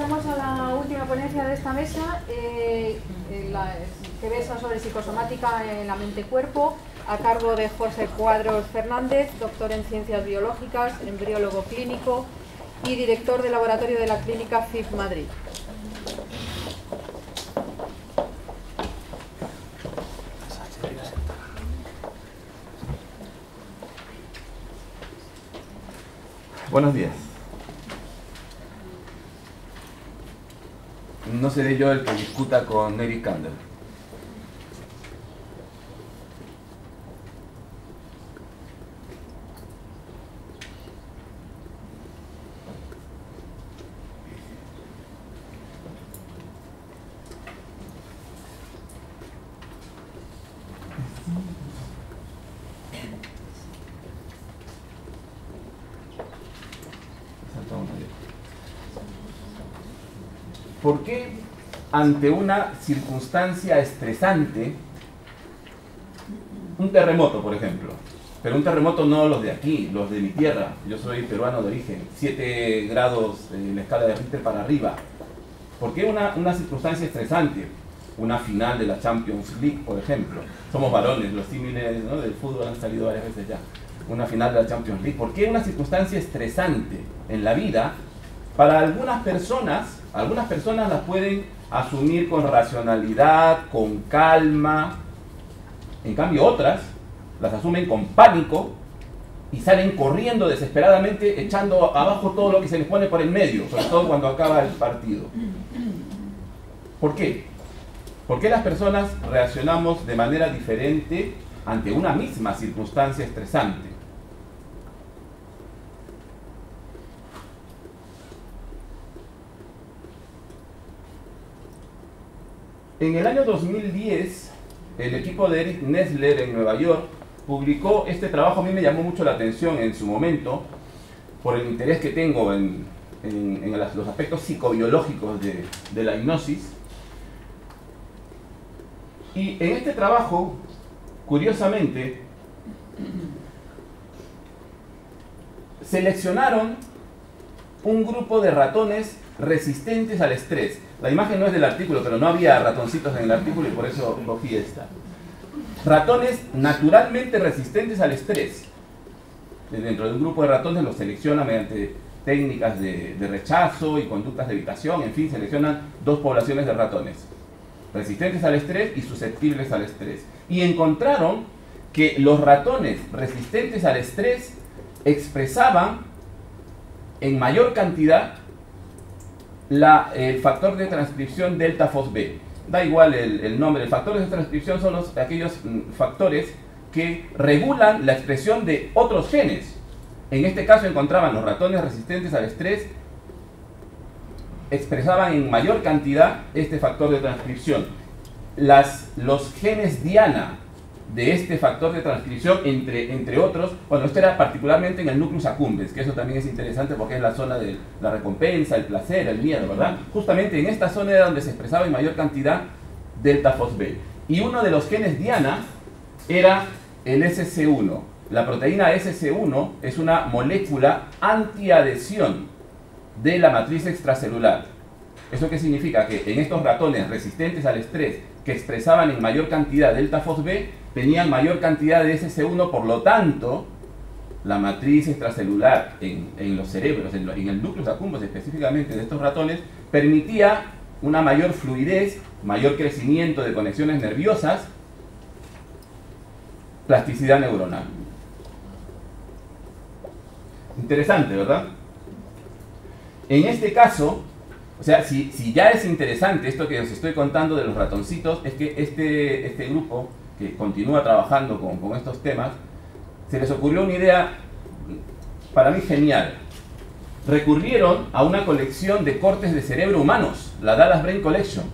pasamos a la última ponencia de esta mesa, eh, la, que versa sobre psicosomática en la mente-cuerpo, a cargo de José Cuadros Fernández, doctor en ciencias biológicas, embriólogo clínico y director del laboratorio de la clínica FIF Madrid. Buenos días. No seré yo el que discuta con Eric Kandel. ¿Por qué ante una circunstancia estresante, un terremoto, por ejemplo, pero un terremoto no los de aquí, los de mi tierra, yo soy peruano de origen, 7 grados en la escala de Richter para arriba, ¿por qué una, una circunstancia estresante? Una final de la Champions League, por ejemplo. Somos varones, los símiles del fútbol han salido varias veces ya. Una final de la Champions League. ¿Por qué una circunstancia estresante en la vida? Para algunas personas, algunas personas las pueden asumir con racionalidad, con calma. En cambio otras las asumen con pánico y salen corriendo desesperadamente echando abajo todo lo que se les pone por el medio, sobre todo cuando acaba el partido. ¿Por qué? ¿Por qué las personas reaccionamos de manera diferente ante una misma circunstancia estresante? En el año 2010, el equipo de Eric Nessler en Nueva York publicó este trabajo. A mí me llamó mucho la atención en su momento por el interés que tengo en, los aspectos psicobiológicos de la hipnosis. Y en este trabajo, curiosamente, seleccionaron un grupo de ratones resistentes al estrés. La imagen no es del artículo, pero no había ratoncitos en el artículo y por eso cogí esta. Ratones naturalmente resistentes al estrés. Dentro de un grupo de ratones los selecciona mediante técnicas de, de rechazo y conductas de evitación, en fin, seleccionan dos poblaciones de ratones, resistentes al estrés y susceptibles al estrés. Y encontraron que los ratones resistentes al estrés expresaban en mayor cantidad el factor de transcripción delta FOSB. Da igual el, el nombre, los factores de transcripción son los, aquellos mm, factores que regulan la expresión de otros genes. En este caso encontraban los ratones resistentes al estrés, expresaban en mayor cantidad este factor de transcripción. Las, los genes Diana de este factor de transcripción, entre, entre otros, bueno, esto era particularmente en el núcleo accumbens, que eso también es interesante porque es la zona de la recompensa, el placer, el miedo, ¿verdad? Justamente en esta zona era donde se expresaba en mayor cantidad delta FOSB. Y uno de los genes Diana era el SC1. La proteína SC1 es una molécula antiadhesión de la matriz extracelular. ¿Eso qué significa? Que en estos ratones resistentes al estrés que expresaban en mayor cantidad delta FOSB, tenían mayor cantidad de SC1, por lo tanto, la matriz extracelular en, en los cerebros, en, en el núcleo accumbens específicamente de estos ratones, permitía una mayor fluidez, mayor crecimiento de conexiones nerviosas, plasticidad neuronal. Interesante, ¿verdad? En este caso, o sea, si, si, ya es interesante esto que os estoy contando de los ratoncitos, es que este, este grupo que continúa trabajando con, con, estos temas, se les ocurrió una idea para mí genial. Recurrieron a una colección de cortes de cerebro humanos, la Dallas Brain Collection.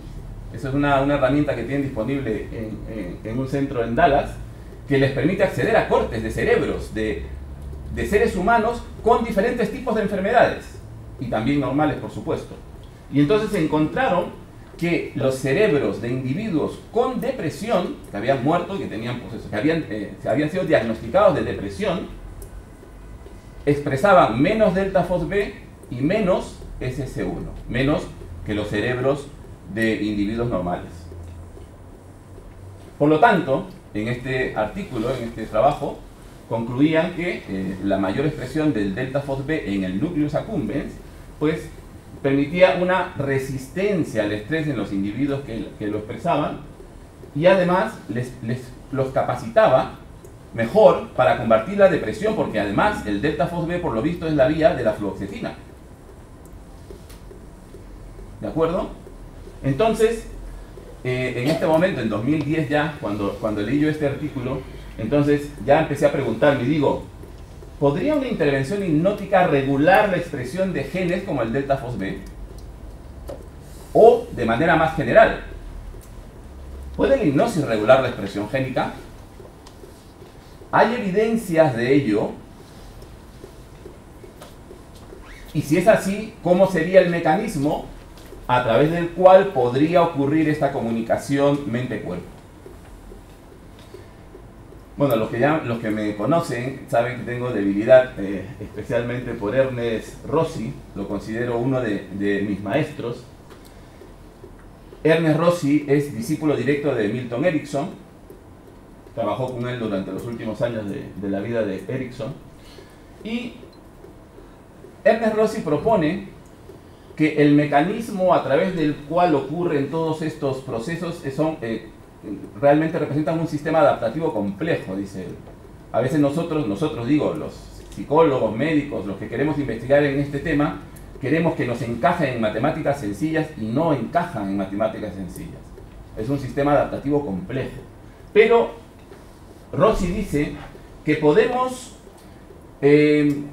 Esa es una, una herramienta que tienen disponible en, en, en, un centro en Dallas, que les permite acceder a cortes de cerebros de, de seres humanos con diferentes tipos de enfermedades, y también normales, por supuesto. Y entonces encontraron que los cerebros de individuos con depresión, que habían muerto, que, tenían, pues que habían, eh, habían sido diagnosticados de depresión, expresaban menos delta FOSB y menos SC1, menos que los cerebros de individuos normales. Por lo tanto, en este artículo, en este trabajo, concluían que eh, la mayor expresión del delta FOSB en el nucleus accumbens, pues permitía una resistencia al estrés en los individuos que, lo expresaban y además les, los capacitaba mejor para combatir la depresión, porque además el delta FOSB por lo visto es la vía de la fluoxetina. ¿De acuerdo? Entonces, eh, en este momento, en 2010 ya, cuando, cuando leí yo este artículo, entonces ya empecé a preguntarme y digo, ¿podría una intervención hipnótica regular la expresión de genes como el delta FOSB? O, de manera más general, ¿puede la hipnosis regular la expresión génica? ¿Hay evidencias de ello? Y si es así, ¿cómo sería el mecanismo a través del cual podría ocurrir esta comunicación mente-cuerpo? Bueno, los que, ya, los que me conocen saben que tengo debilidad eh, especialmente por Ernest Rossi, lo considero uno de, mis maestros. Ernest Rossi es discípulo directo de Milton Erickson, trabajó con él durante los últimos años de, la vida de Erickson, y Ernest Rossi propone que el mecanismo a través del cual ocurren todos estos procesos son, eh, realmente representan un sistema adaptativo complejo, dice él. A veces nosotros, nosotros digo, los psicólogos, médicos, los que queremos investigar en este tema, queremos que nos encajen en matemáticas sencillas y no encajan en matemáticas sencillas. Es un sistema adaptativo complejo. Pero Rossi dice que podemos eh,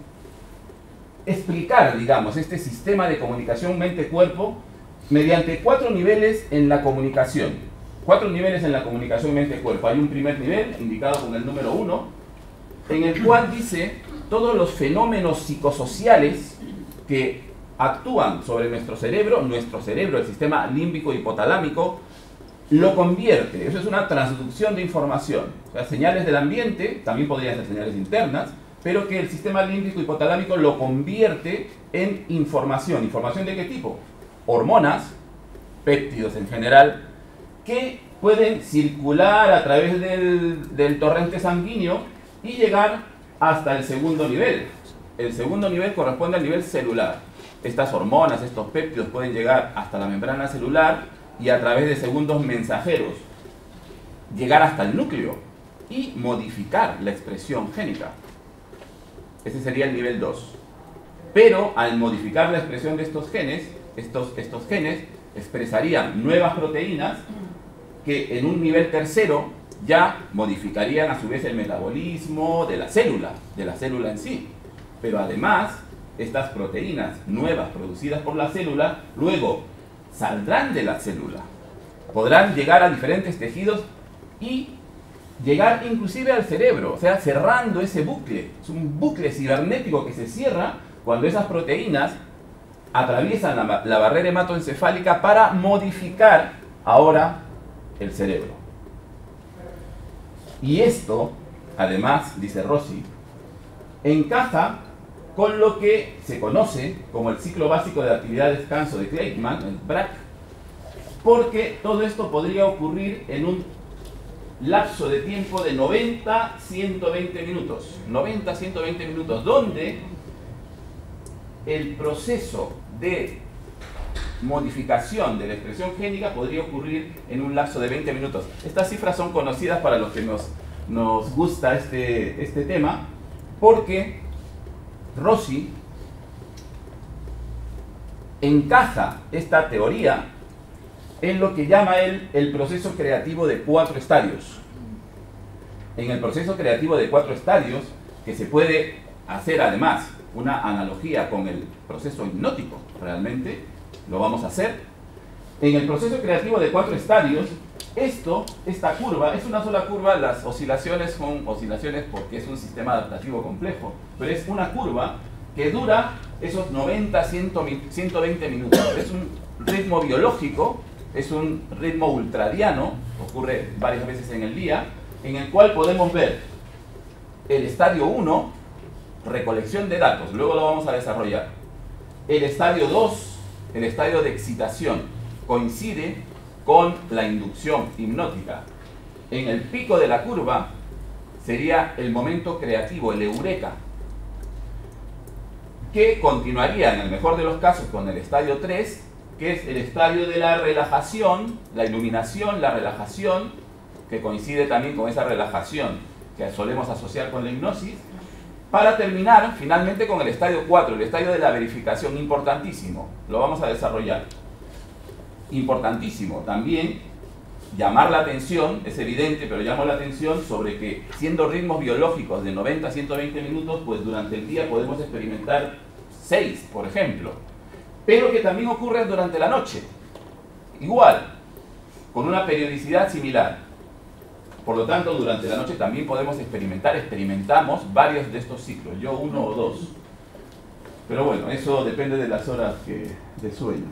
explicar, digamos, este sistema de comunicación mente-cuerpo mediante cuatro niveles en la comunicación cuatro niveles en la comunicación mente-cuerpo. Hay un primer nivel, indicado con el número uno, en el cual dice todos los fenómenos psicosociales que actúan sobre nuestro cerebro, nuestro cerebro, el sistema límbico hipotalámico, lo convierte, eso es una transducción de información. O sea, señales del ambiente, también podrían ser señales internas, pero que el sistema límbico hipotalámico lo convierte en información. ¿Información de qué tipo? Hormonas, péptidos en general, que pueden circular a través del, torrente sanguíneo y llegar hasta el segundo nivel. El segundo nivel corresponde al nivel celular. Estas hormonas, estos péptidos pueden llegar hasta la membrana celular y a través de segundos mensajeros llegar hasta el núcleo y modificar la expresión génica. Ese sería el nivel 2. Pero al modificar la expresión de estos genes, estos, estos genes expresarían nuevas proteínas que en un nivel tercero ya modificarían a su vez el metabolismo de la célula, de la célula en sí. Pero además, estas proteínas nuevas producidas por la célula luego saldrán de la célula, podrán llegar a diferentes tejidos y llegar inclusive al cerebro, o sea, cerrando ese bucle. Es un bucle cibernético que se cierra cuando esas proteínas atraviesan la, la barrera hematoencefálica para modificar ahora el cerebro. Y esto, además, dice Rossi, encaja con lo que se conoce como el ciclo básico de actividad de descanso de Kleitman, el BRAC, porque todo esto podría ocurrir en un lapso de tiempo de 90-120 minutos. 90-120 minutos, donde el proceso de modificación de la expresión génica podría ocurrir en un lapso de 20 minutos. Estas cifras son conocidas para los que nos, nos gusta este, este tema, porque Rossi encaja esta teoría en lo que llama él el proceso creativo de cuatro estadios. En el proceso creativo de cuatro estadios, que se puede hacer además una analogía con el proceso hipnótico realmente, lo vamos a hacer. En el proceso creativo de cuatro estadios, esto, esta curva, es una sola curva, las oscilaciones son oscilaciones porque es un sistema adaptativo complejo, pero es una curva que dura esos 90, 120 minutos. Es un ritmo biológico, es un ritmo ultradiano, ocurre varias veces en el día, en el cual podemos ver el estadio 1, recolección de datos, luego lo vamos a desarrollar. El estadio 2, el estadio de excitación, coincide con la inducción hipnótica. En el pico de la curva sería el momento creativo, el eureka, que continuaría en el mejor de los casos con el estadio 3, que es el estadio de la relajación, la iluminación, la relajación, que coincide también con esa relajación que solemos asociar con la hipnosis, para terminar finalmente con el estadio 4, el estadio de la verificación, importantísimo, lo vamos a desarrollar. Importantísimo también llamar la atención, es evidente, pero llamo la atención sobre que siendo ritmos biológicos de 90 a 120 minutos, pues durante el día podemos experimentar 6, por ejemplo, pero que también ocurre durante la noche, igual, con una periodicidad similar. Por lo tanto, durante la noche también podemos experimentar, experimentamos varios de estos ciclos, yo uno o dos. Pero bueno, eso depende de las horas de sueño.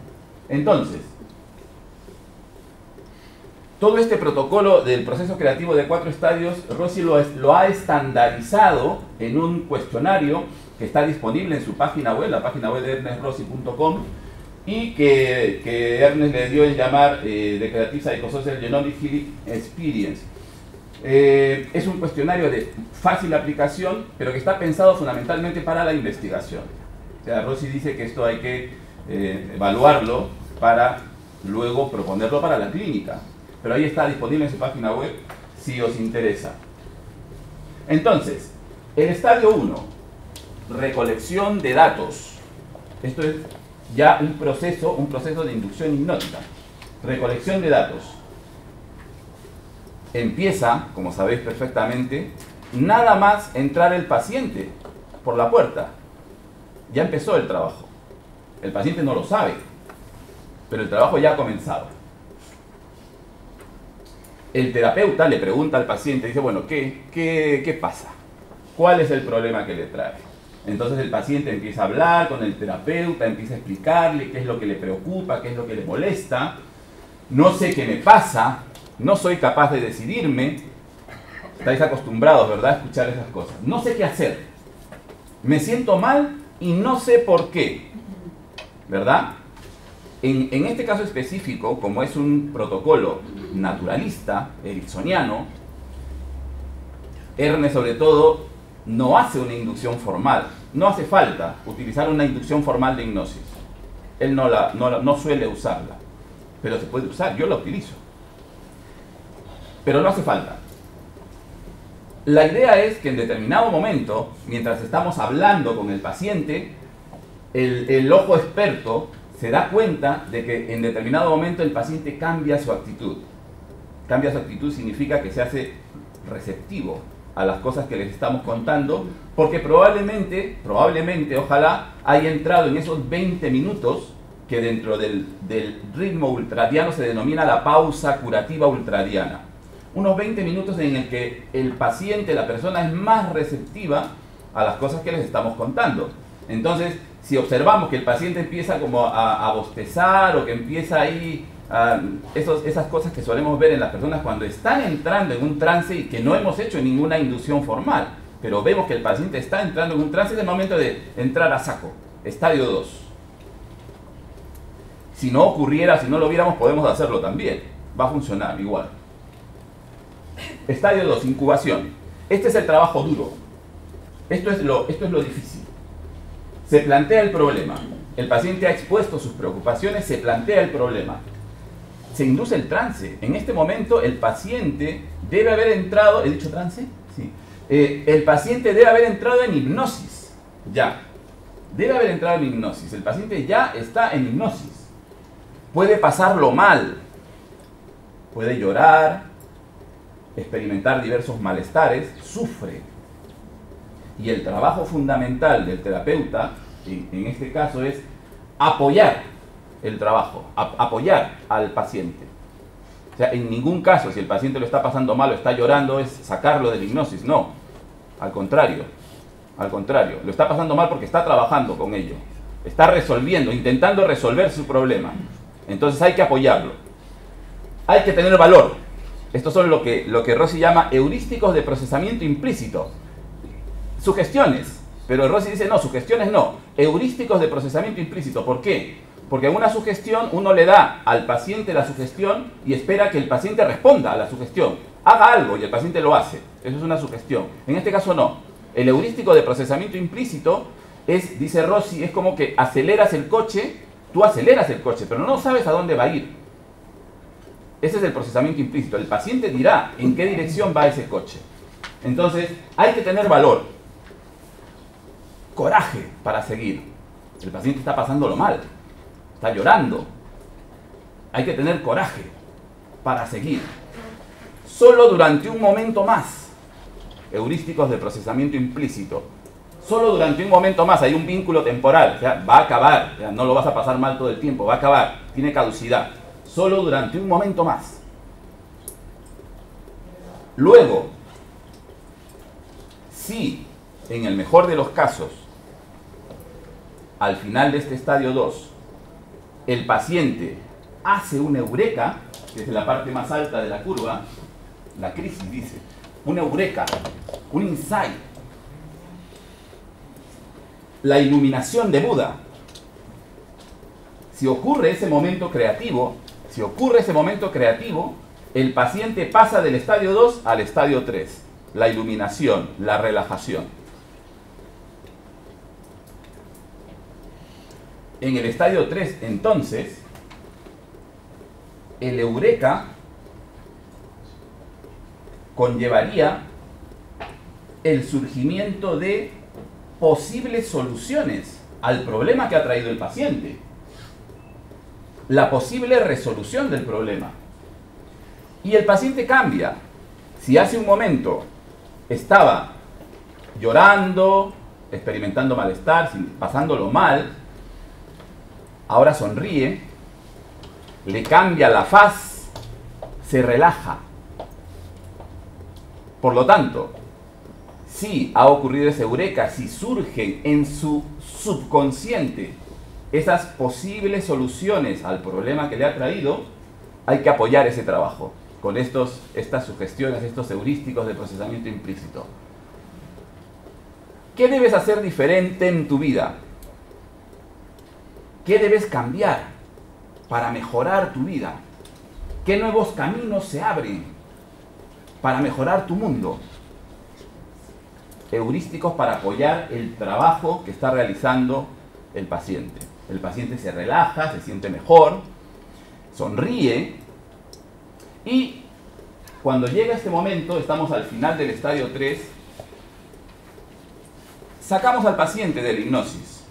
Entonces, todo este protocolo del proceso creativo de cuatro estadios, Rossi lo, ha estandarizado en un cuestionario que está disponible en su página web, la página web de ernestrossi.com, y que, Ernest le dio en llamar eh, The Creative Psychosocial Genomic Healing Experience. Eh, es un cuestionario de fácil aplicación, pero que está pensado fundamentalmente para la investigación. O sea, Rossi dice que esto hay que eh, evaluarlo para luego proponerlo para la clínica pero ahí está disponible en su página web si os interesa. Entonces, el estadio 1, recolección de datos. Esto es ya un proceso, un proceso de inducción hipnótica. Recolección de datos. Empieza, como sabéis perfectamente, nada más entrar el paciente por la puerta. Ya empezó el trabajo. El paciente no lo sabe, pero el trabajo ya ha comenzado el terapeuta le pregunta al paciente, dice, bueno, ¿qué, qué, pasa? ¿Cuál es el problema que le trae? Entonces el paciente empieza a hablar con el terapeuta, empieza a explicarle qué es lo que le preocupa, qué es lo que le molesta. No sé qué me pasa, no soy capaz de decidirme. Estáis acostumbrados, ¿verdad?, a escuchar esas cosas. No sé qué hacer. Me siento mal y no sé por qué. ¿Verdad? En, este caso específico, como es un protocolo naturalista, ericksoniano, Ernest sobre todo no hace una inducción formal. No hace falta utilizar una inducción formal de hipnosis. Él no, no, suele usarla, pero se puede usar, yo la utilizo. Pero no hace falta. La idea es que en determinado momento, mientras estamos hablando con el paciente, el, ojo experto se da cuenta de que en determinado momento el paciente cambia su actitud. Cambia su actitud significa que se hace receptivo a las cosas que les estamos contando, porque probablemente, probablemente, ojalá, haya entrado en esos 20 minutos que dentro del ritmo ultradiano se denomina la pausa curativa ultradiana. Unos 20 minutos en el que el paciente, la persona es más receptiva a las cosas que les estamos contando. Entonces, si observamos que el paciente empieza como a, bostezar o que empieza ahí, esos, esas cosas que solemos ver en las personas cuando están entrando en un trance y que no hemos hecho ninguna inducción formal, pero vemos que el paciente está entrando en un trance, es el momento de entrar a saco, estadio 2. Si no ocurriera, si no lo viéramos, podemos hacerlo también. Va a funcionar igual. Estadio 2, incubación. Este es el trabajo duro. Esto es lo, esto es lo difícil. Se plantea el problema. El paciente ha expuesto sus preocupaciones, se plantea el problema. Se induce el trance. En este momento el paciente debe haber entrado, ¿he dicho trance? Sí. Eh, el paciente debe haber entrado en hipnosis. Ya. Debe haber entrado en hipnosis. El paciente ya está en hipnosis. Puede pasarlo mal. Puede llorar, experimentar diversos malestares, sufre. Y el trabajo fundamental del terapeuta en, este caso es apoyar el trabajo, apoyar al paciente. O sea, en ningún caso, si el paciente lo está pasando mal o está llorando, es sacarlo de la hipnosis. No, al contrario, al contrario, lo está pasando mal porque está trabajando con ello, está resolviendo, intentando resolver su problema. Entonces hay que apoyarlo. Hay que tener valor. Estos son lo que, lo que Rossi llama heurísticos de procesamiento implícito. Sugestiones, pero Rossi dice, no, sugestiones no, heurísticos de procesamiento implícito. ¿Por qué? Porque en una sugestión uno le da al paciente la sugestión y espera que el paciente responda a la sugestión. Haga algo y el paciente lo hace. Eso es una sugestión. En este caso no. El heurístico de procesamiento implícito es, dice Rossi, es como que aceleras el coche, tú aceleras el coche, pero no sabes a dónde va a ir. Ese es el procesamiento implícito. El paciente dirá en qué dirección va ese coche. Entonces, hay que tener valor, coraje para seguir. El paciente está pasándolo mal, está llorando. Hay que tener coraje para seguir. Solo durante un momento más. Heurísticos de procesamiento implícito. Solo durante un momento más hay un vínculo temporal. O sea, va a acabar. no lo vas a pasar mal todo el tiempo. Va a acabar. Tiene caducidad. Solo durante un momento más. Luego, si en el mejor de los casos, al final de este estadio 2, el paciente hace una eureka, que es la parte más alta de la curva, la crisis dice, una eureka, un insight, la iluminación de Buda. Si ocurre ese momento creativo, si ocurre ese momento creativo, el paciente pasa del estadio 2 al estadio 3, la iluminación, la relajación. En el estadio 3, entonces, el eureka conllevaría el surgimiento de posibles soluciones al problema que ha traído el paciente, la posible resolución del problema. Y el paciente cambia. Si hace un momento estaba llorando, experimentando malestar, pasándolo mal, ahora sonríe, le cambia la faz, se relaja. Por lo tanto, si ha ocurrido ese eureka, si surgen en su subconsciente esas posibles soluciones al problema que le ha traído, hay que apoyar ese trabajo con estos, estas sugestiones, estos heurísticos de procesamiento implícito. ¿Qué debes hacer diferente en tu vida? ¿Qué debes cambiar para mejorar tu vida? ¿Qué nuevos caminos se abren para mejorar tu mundo? Heurísticos para apoyar el trabajo que está realizando el paciente. El paciente se relaja, se siente mejor, sonríe y cuando llega este momento, estamos al final del estadio 3, sacamos al paciente de la hipnosis.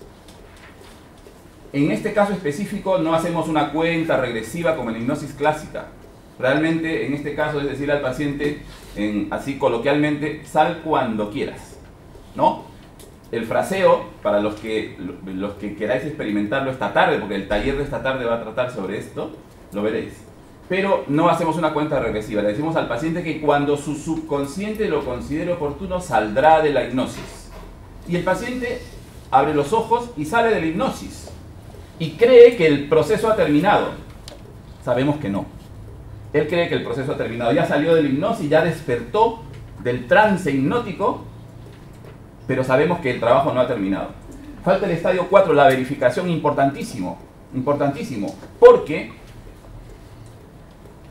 En este caso específico no hacemos una cuenta regresiva como en la hipnosis clásica. Realmente en este caso es decir al paciente, así coloquialmente, sal cuando quieras. ¿No? El fraseo, para los que, los que queráis experimentarlo esta tarde, porque el taller de esta tarde va a tratar sobre esto, lo veréis pero no hacemos una cuenta regresiva. Le decimos al paciente que cuando su subconsciente lo considere oportuno saldrá de la hipnosis. Y el paciente abre los ojos y sale de la hipnosis. Y cree que el proceso ha terminado. Sabemos que no. Él cree que el proceso ha terminado. Ya salió de la hipnosis, ya despertó del trance hipnótico, pero sabemos que el trabajo no ha terminado. Falta el estadio 4, la verificación, importantísimo. Importantísimo. Porque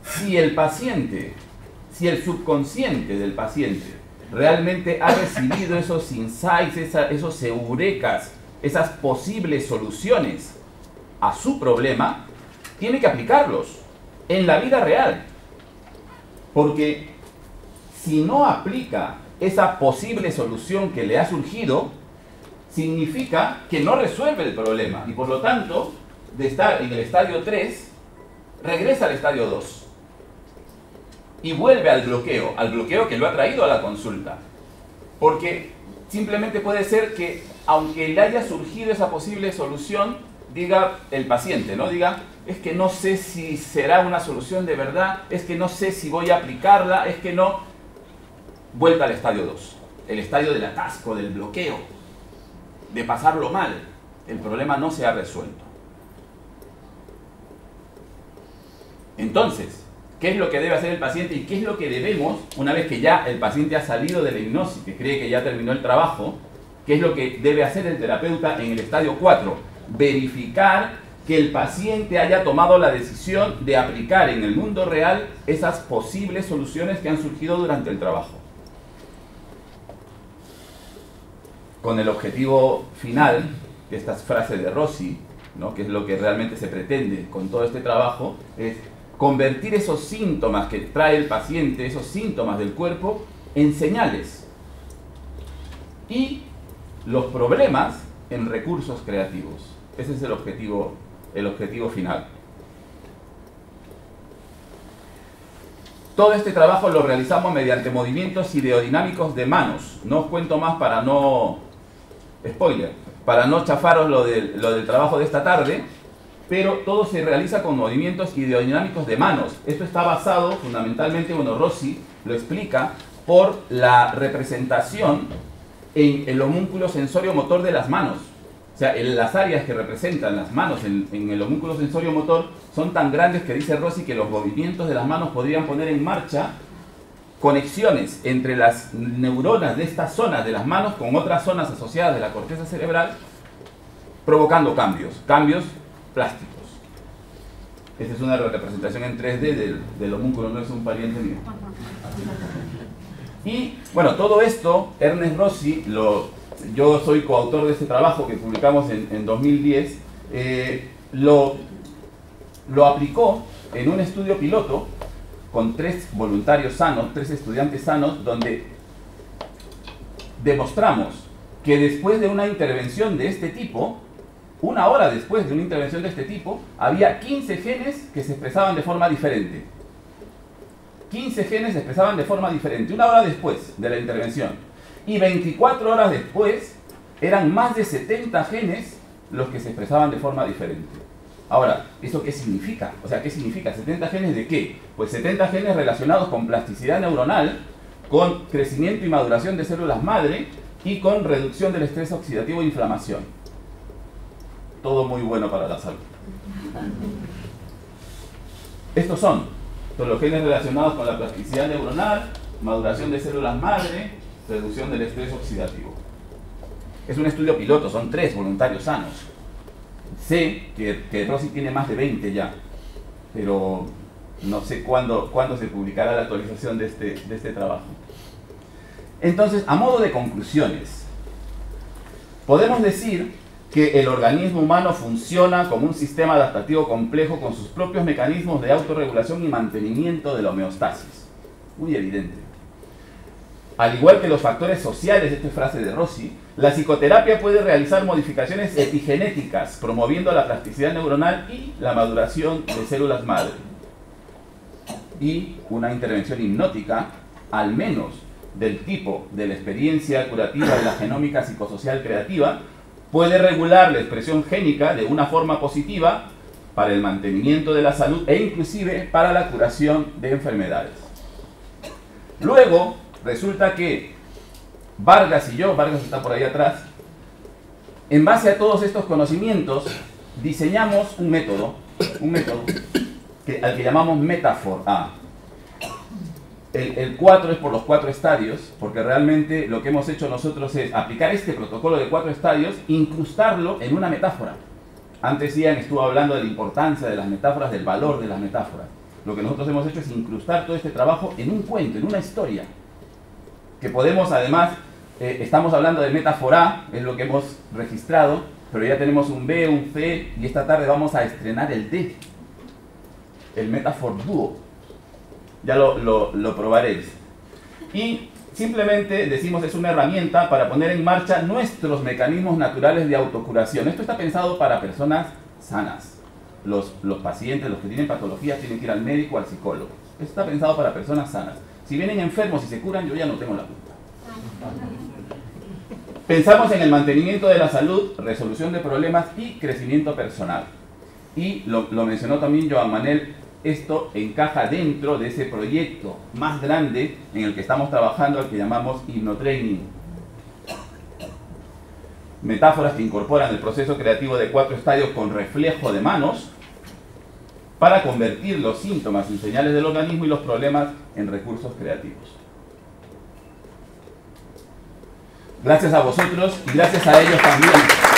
si el paciente, si el subconsciente del paciente realmente ha recibido esos insights, esos eurekas, esas posibles soluciones a su problema, tiene que aplicarlos en la vida real. Porque si no aplica esa posible solución que le ha surgido, significa que no resuelve el problema. Y por lo tanto, de estar en el estadio 3, regresa al estadio 2 y vuelve al bloqueo, al bloqueo que lo ha traído a la consulta. Porque simplemente puede ser que, aunque le haya surgido esa posible solución, diga el paciente, ¿no? Diga, es que no sé si será una solución de verdad, es que no sé si voy a aplicarla, es que no. Vuelta al estadio 2, el estadio del atasco, del bloqueo, de pasarlo mal. El problema no se ha resuelto. Entonces, qué es lo que debe hacer el paciente y qué es lo que debemos, una vez que ya el paciente ha salido de la hipnosis, que cree que ya terminó el trabajo, qué es lo que debe hacer el terapeuta en el estadio 4. Verificar que el paciente haya tomado la decisión de aplicar en el mundo real esas posibles soluciones que han surgido durante el trabajo. Con el objetivo final, de estas frases de Rossi, ¿no? que es lo que realmente se pretende con todo este trabajo, es convertir esos síntomas que trae el paciente, esos síntomas del cuerpo, en señales. Y los problemas en recursos creativos. Ese es el objetivo, el objetivo final. Todo este trabajo lo realizamos mediante movimientos ideodinámicos de manos. No os cuento más para no... Spoiler, para no chafaros lo, lo del trabajo de esta tarde, pero todo se realiza con movimientos ideodinámicos de manos. Esto está basado fundamentalmente, bueno, Rossi lo explica, por la representación en el homúnculo sensorio motor de las manos. O sea, las áreas que representan las manos en, el homúnculo sensorio motor son tan grandes que dice Rossi que los movimientos de las manos podrían poner en marcha conexiones entre las neuronas de estas zonas de las manos con otras zonas asociadas de la corteza cerebral, provocando cambios, cambios plásticos. Esta es una representación en 3D del, del homúnculo, no es un pariente mío. Y bueno, todo esto, Ernest Rossi, lo, yo soy coautor de este trabajo que publicamos en, 2010, eh, lo, lo aplicó en un estudio piloto con tres voluntarios sanos, tres estudiantes sanos, donde demostramos que después de una intervención de este tipo, una hora después de una intervención de este tipo, había 15 genes que se expresaban de forma diferente. 15 genes se expresaban de forma diferente, una hora después de la intervención. Y 24 horas después eran más de 70 genes los que se expresaban de forma diferente. Ahora, ¿eso qué significa? O sea, ¿qué significa? ¿70 genes de qué? Pues 70 genes relacionados con plasticidad neuronal, con crecimiento y maduración de células madre y con reducción del estrés oxidativo e inflamación. Todo muy bueno para la salud. Estos son los genes relacionados con la plasticidad neuronal, maduración de células madre, reducción del estrés oxidativo. Es un estudio piloto, son tres voluntarios sanos. Sé que, que Rossi tiene más de 20 ya, pero no sé cuándo, cuándo se publicará la actualización de este, de este trabajo. Entonces, a modo de conclusiones, podemos decir que el organismo humano funciona como un sistema adaptativo complejo con sus propios mecanismos de autorregulación y mantenimiento de la homeostasis. Muy evidente. Al igual que los factores sociales, esta es frase de Rossi, la psicoterapia puede realizar modificaciones epigenéticas, promoviendo la plasticidad neuronal y la maduración de células madre. Y una intervención hipnótica, al menos del tipo de la experiencia curativa de la genómica psicosocial creativa, puede regular la expresión génica de una forma positiva para el mantenimiento de la salud e inclusive para la curación de enfermedades. Luego, resulta que Vargas y yo, Vargas está por ahí atrás, en base a todos estos conocimientos, diseñamos un método, un método que, al que llamamos Metafor A. El, 4 es por los cuatro estadios, porque realmente lo que hemos hecho nosotros es aplicar este protocolo de cuatro estadios, incrustarlo en una metáfora. Antes Ian estuvo hablando de la importancia de las metáforas, del valor de las metáforas. Lo que nosotros hemos hecho es incrustar todo este trabajo en un cuento, en una historia. Que podemos además, eh, estamos hablando de metáfora, es lo que hemos registrado, pero ya tenemos un B, un C, y esta tarde vamos a estrenar el D, el Metafor Duo ya lo, probaréis. Y simplemente decimos es una herramienta para poner en marcha nuestros mecanismos naturales de autocuración. Esto está pensado para personas sanas. Los, los pacientes, los que tienen patologías, tienen que ir al médico al psicólogo. Esto está pensado para personas sanas. Si vienen enfermos y se curan, yo ya no tengo la culpa. Pensamos en el mantenimiento de la salud, resolución de problemas y crecimiento personal. Y lo, mencionó también Joan Manel esto encaja dentro de ese proyecto más grande en el que estamos trabajando, al que llamamos Hipnotraining. Metáforas que incorporan el proceso creativo de cuatro estadios con reflejo de manos para convertir los síntomas en señales del organismo y los problemas en recursos creativos. Gracias a vosotros y gracias a ellos también.